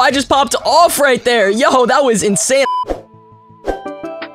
I just popped off right there. Yo, that was insane.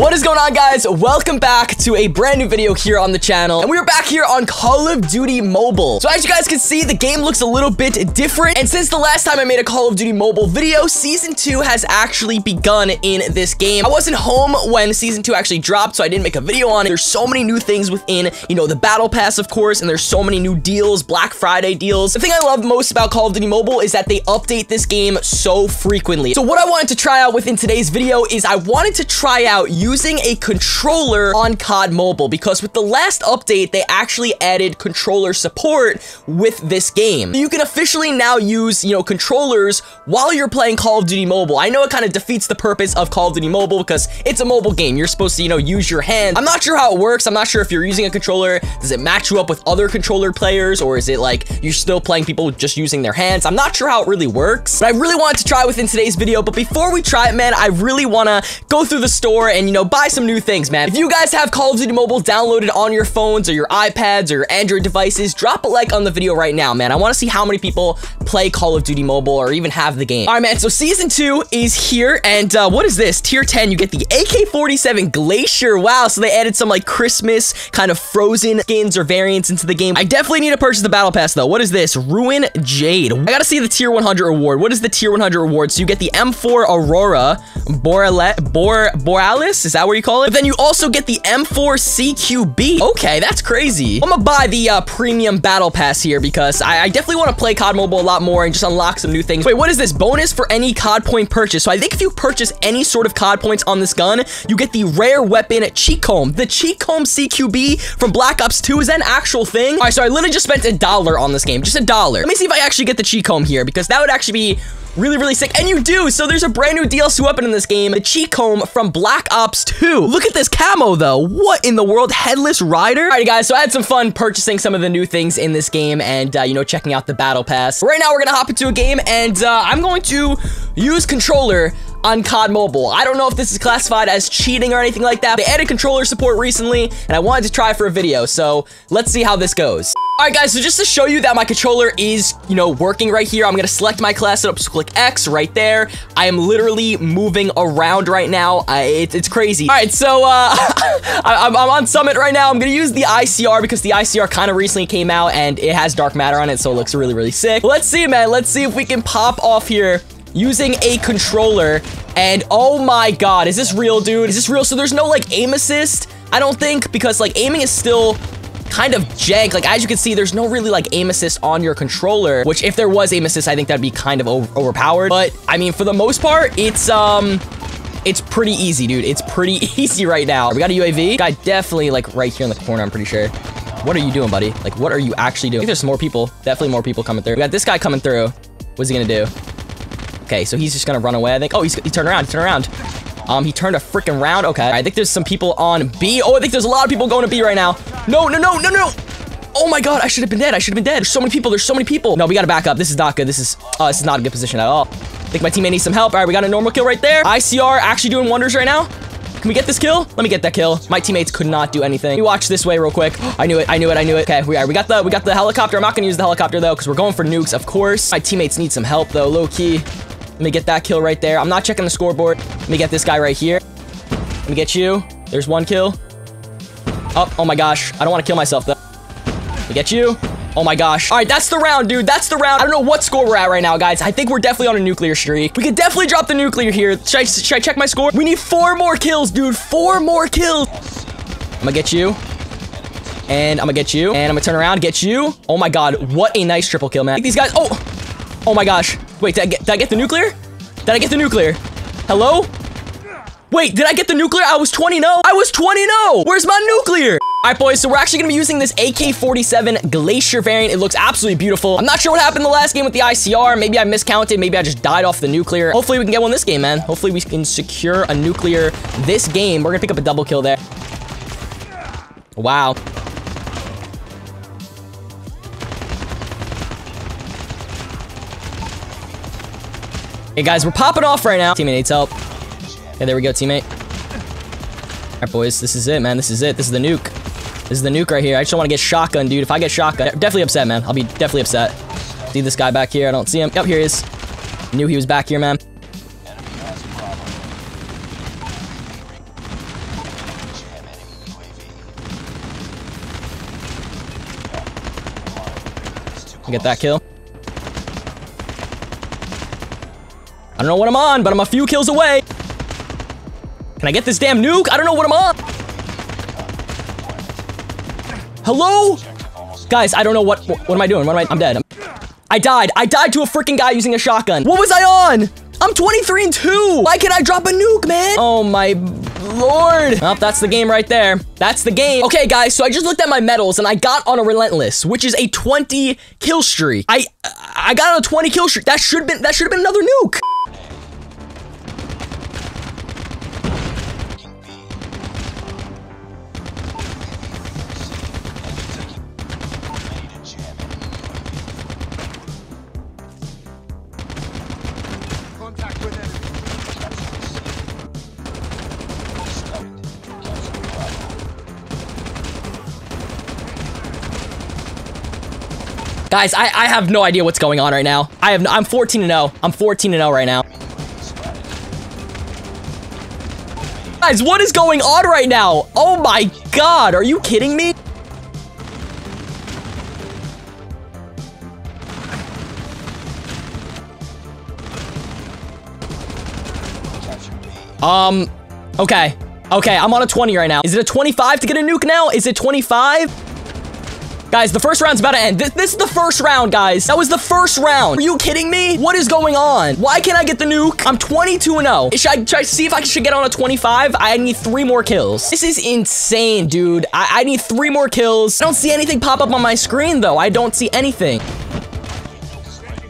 What is going on guys? Welcome back to a brand new video here on the channel and we're back here on Call of Duty Mobile. So as you guys can see the game looks a little bit different and since the last time I made a Call of Duty Mobile video season 2 has actually begun in this game. I wasn't home when season 2 actually dropped so I didn't make a video on it. There's so many new things within you know the battle pass of course and there's so many new deals Black Friday deals. The thing I love most about Call of Duty Mobile is that they update this game so frequently. So what I wanted to try out within today's video is I wanted to try out using a controller on COD Mobile because with the last update, they actually added controller support with this game. You can officially now use, you know, controllers while you're playing Call of Duty Mobile. I know it kind of defeats the purpose of Call of Duty Mobile because it's a mobile game. You're supposed to, you know, use your hand. I'm not sure how it works. I'm not sure if you're using a controller. Does it match you up with other controller players or is it like you're still playing people just using their hands? I'm not sure how it really works, but I really wanted to try within today's video. But before we try it, man, I really want to go through the store and, you know, buy some new things, man. If you guys have Call of Duty Mobile downloaded on your phones or your iPads or your Android devices, drop a like on the video right now, man. I want to see how many people play Call of Duty Mobile or even have the game. All right, man, so Season 2 is here, and uh, what is this? Tier 10, you get the AK-47 Glacier. Wow, so they added some, like, Christmas kind of frozen skins or variants into the game. I definitely need to purchase the Battle Pass, though. What is this? Ruin Jade. I gotta see the Tier 100 reward. What is the Tier 100 reward? So you get the M4 Aurora, Borealet, Bor Borealis? Is that what you call it? But then you also get the M4 CQB. Okay, that's crazy. I'm gonna buy the uh, premium battle pass here because I, I definitely want to play COD Mobile a lot more and just unlock some new things. Wait, what is this? Bonus for any COD point purchase. So I think if you purchase any sort of COD points on this gun, you get the rare weapon Chicom. The Chicom CQB from Black Ops 2 is an actual thing? All right, so I literally just spent a dollar on this game, just a dollar. Let me see if I actually get the Chicom here because that would actually be really, really sick. And you do. So there's a brand new DLC weapon in this game, the Chicom from Black Ops 2. Look at this camo, though. What in the world? Headless Rider? All right, guys. So I had some fun purchasing some of the new things in this game and, uh, you know, checking out the battle pass. Right now, we're to hop into a game and uh, I'm going to use controller on COD Mobile. I don't know if this is classified as cheating or anything like that. They added controller support recently, and I wanted to try for a video, so let's see how this goes. All right, guys, so just to show you that my controller is, you know, working right here, I'm going to select my class setup, so click X right there. I am literally moving around right now. I, it, it's crazy. All right, so uh, I, am on Summit right now. I'm going to use the ICR because the ICR kind of recently came out, and it has dark matter on it, so it looks really, really sick. Let's see, man. Let's see if we can pop off here using a controller. And oh my god, is this real, dude? Is this real? So there's no like aim assist, I don't think, because like aiming is still kind of jank. Like, as you can see, there's no really, like, aim assist on your controller, which if there was aim assist, I think that'd be kind of over overpowered. But, I mean, for the most part, it's, um... It's pretty easy, dude. It's pretty easy right now. We got a UAV. Guy definitely, like, right here in the corner, I'm pretty sure. What are you doing, buddy? Like, what are you actually doing? There's more people. Definitely more people coming through. We got this guy coming through. What's he gonna do? Okay, so he's just gonna run away, I think. Oh, he's, he turned around, he turned around. Um, he turned a freaking round. Okay, I think there's some people on B. Oh, I think there's a lot of people going to B right now. No, no, no, no, no. Oh my god, I should have been dead. I should have been dead. There's so many people. There's so many people. No, we gotta back up. This is not good. This is, oh, this is not a good position at all. I think my teammate needs some help. All right, we got a normal kill right there. ICR actually doing wonders right now. Can we get this kill? Let me get that kill. My teammates could not do anything. You watch this way real quick. I knew it. I knew it. I knew it. Okay, we are. We got the we got the helicopter. I'm not gonna use the helicopter though, because we're going for nukes, of course. My teammates need some help though, low key. Let me get that kill right there. I'm not checking the scoreboard. Let me get this guy right here. Let me get you. There's one kill. Oh, oh my gosh. I don't want to kill myself, though. Me get you. Oh my gosh. All right, that's the round, dude. That's the round. I don't know what score we're at right now, guys. I think we're definitely on a nuclear streak. We could definitely drop the nuclear here. Should I, should I check my score? We need four more kills, dude. Four more kills. I'm gonna get you. And I'm gonna get you. And I'm gonna turn around, get you. Oh my god, what a nice triple kill, man. These guys, oh, oh my gosh. Wait, did I, get, did I get the nuclear? Did I get the nuclear? Hello? Wait, did I get the nuclear? I was 20 no. I was 20 no. Where's my nuclear? All right, boys, so we're actually going to be using this AK-47 Glacier variant. It looks absolutely beautiful. I'm not sure what happened the last game with the ICR. Maybe I miscounted. Maybe I just died off the nuclear. Hopefully, we can get one this game, man. Hopefully, we can secure a nuclear this game. We're going to pick up a double kill there. Wow. Hey, guys, we're popping off right now. Teammate needs help. Okay, there we go, teammate. All right, boys, this is it, man. This is it. This is the nuke. This is the nuke right here. I just don't want to get shotgun, dude. If I get shotgun, definitely upset, man. I'll be definitely upset. See this guy back here. I don't see him. Yep, here he is. Knew he was back here, man. Get that kill. I don't know what I'm on, but I'm a few kills away. Can I get this damn nuke? I don't know what I'm on. Hello? Guys, I don't know what, what, what am I doing? What am I, I'm dead. I'm, I died. I died to a freaking guy using a shotgun. What was I on? I'm 23 and 2. Why can't I drop a nuke, man? Oh my lord. Well, that's the game right there. That's the game. Okay, guys, so I just looked at my medals and I got on a relentless, which is a 20 kill streak. I I got on a 20 kill streak. That should have been that should have been another nuke. Guys, I, I have no idea what's going on right now. I have no, I'm 14 0. I'm 14 0 right now. Guys, what is going on right now? Oh my god, are you kidding me? Um, okay. Okay, I'm on a 20 right now. Is it a 25 to get a nuke now? Is it 25? Guys, the first round's about to end. This, this, is the first round, guys. That was the first round. Are you kidding me? What is going on? Why can't I get the nuke? I'm 22 and 0. Should I try to see if I should get on a 25? I need three more kills. This is insane, dude. I, I need three more kills. I don't see anything pop up on my screen, though. I don't see anything.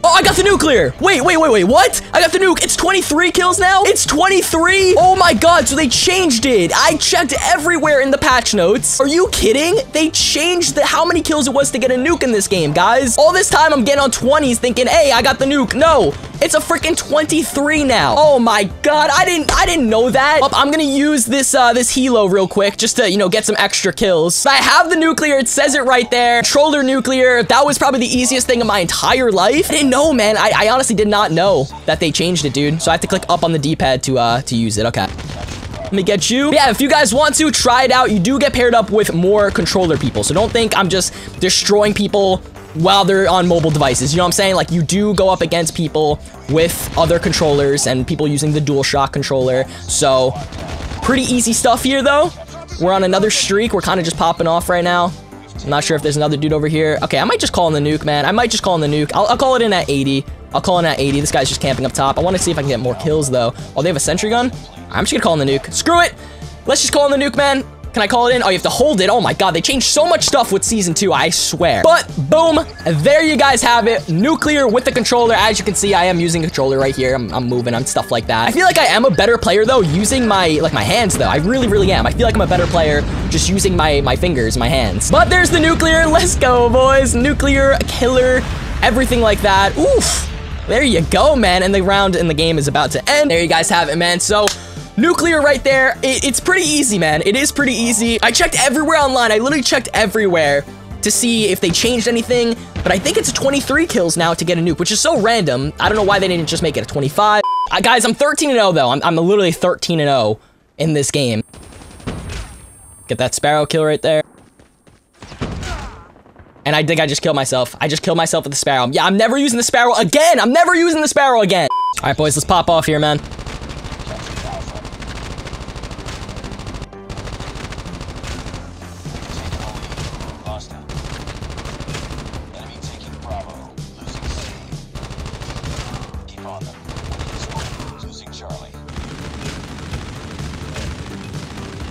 Oh, I got the nuclear. Wait, wait, wait, wait. What? I got the nuke. It's 23 kills now? It's 23? Oh my god, so they changed it. I checked everywhere in the patch notes. Are you kidding? They changed the how many kills it was to get a nuke in this game, guys. All this time I'm getting on 20s thinking, hey, I got the nuke. No, it's a freaking 23 now. Oh my god, I didn't I didn't know that. I'm gonna use this uh this helo real quick just to, you know, get some extra kills. I have the nuclear, it says it right there. Controller nuclear. That was probably the easiest thing in my entire life. I didn't know, man. I, I honestly did not know that they changed it, dude. So I have to click up on the D-pad to uh to use it. Okay. Let me get you. Yeah, if you guys want to, try it out. You do get paired up with more controller people. So don't think I'm just destroying people while they're on mobile devices. You know what I'm saying? Like, you do go up against people with other controllers and people using the DualShock controller. So, pretty easy stuff here, though. We're on another streak. We're kind of just popping off right now. I'm not sure if there's another dude over here. Okay, I might just call in the nuke, man. I might just call in the nuke. I'll, I'll call it in at 80. I'll call in at 80. This guy's just camping up top. I want to see if I can get more kills, though. Oh, they have a sentry gun? I'm just gonna call in the nuke. Screw it! Let's just call in the nuke, man. Can I call it in? Oh, you have to hold it. Oh my god, they changed so much stuff with Season 2, I swear. But, boom, there you guys have it. Nuclear with the controller. As you can see, I am using controller right here. I'm, I'm moving on stuff like that. I feel like I am a better player, though, using my, like, my hands, though. I really, really am. I feel like I'm a better player just using my, my fingers, my hands. But there's the nuclear. Let's go, boys. Nuclear, killer, everything like that. Oof. There you go, man. And the round in the game is about to end. There you guys have it, man. So, Nuclear right there. It, it's pretty easy, man. It is pretty easy. I checked everywhere online. I literally checked everywhere to see if they changed anything, but I think it's 23 kills now to get a nuke, which is so random. I don't know why they didn't just make it a 25. Uh, guys, I'm 13-0, though. I'm, I'm literally 13-0 in this game. Get that Sparrow kill right there. And I think I just killed myself. I just killed myself with the Sparrow. Yeah, I'm never using the Sparrow again. I'm never using the Sparrow again. All right, boys, let's pop off here, man.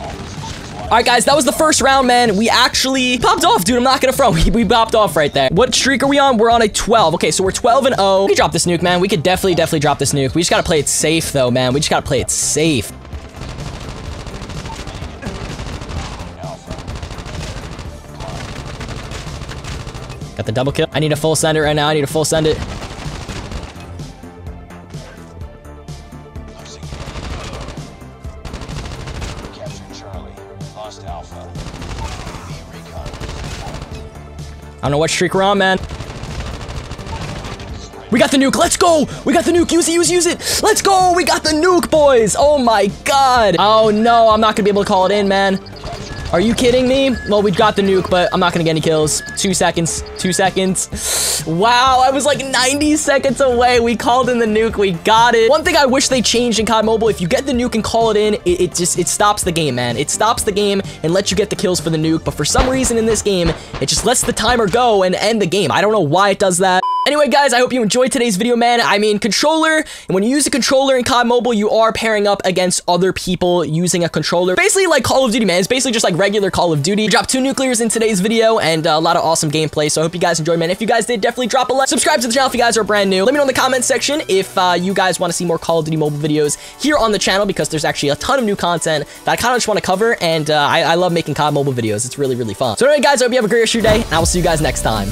All right, guys, that was the first round, man. We actually popped off, dude. I'm not gonna front. We, we popped off right there. What streak are we on? We're on a 12. Okay, so we're 12 and 0. We drop this nuke, man. We could definitely, definitely drop this nuke. We just gotta play it safe, though, man. We just gotta play it safe. Got the double kill. I need a full send it right now. I need a full send it. I don't know what streak we're on, man. We got the nuke. Let's go. We got the nuke. Use it, use it, use it. Let's go. We got the nuke, boys. Oh my god. Oh no, I'm not gonna be able to call it in, man. Are you kidding me? Well, we got the nuke, but I'm not gonna get any kills. Two seconds. Two seconds. Wow, I was like 90 seconds away. We called in the nuke. We got it. One thing I wish they changed in COD Mobile, if you get the nuke and call it in, it, it just, it stops the game, man. It stops the game and lets you get the kills for the nuke. But for some reason in this game, it just lets the timer go and end the game. I don't know why it does that. Anyway, guys, I hope you enjoyed today's video, man. I mean, controller, and when you use a controller in COD Mobile, you are pairing up against other people using a controller. Basically, like Call of Duty, man. It's basically just like regular Call of Duty. We dropped two nuclears in today's video and uh, a lot of awesome gameplay, so I hope you guys enjoyed, man. If you guys did, definitely drop a like. Subscribe to the channel if you guys are brand new. Let me know in the comment section if uh, you guys want to see more Call of Duty Mobile videos here on the channel, because there's actually a ton of new content that I kind of just want to cover, and uh, I, I love making COD Mobile videos. It's really, really fun. So anyway, guys, I hope you have a great rest of your day, and I will see you guys next time.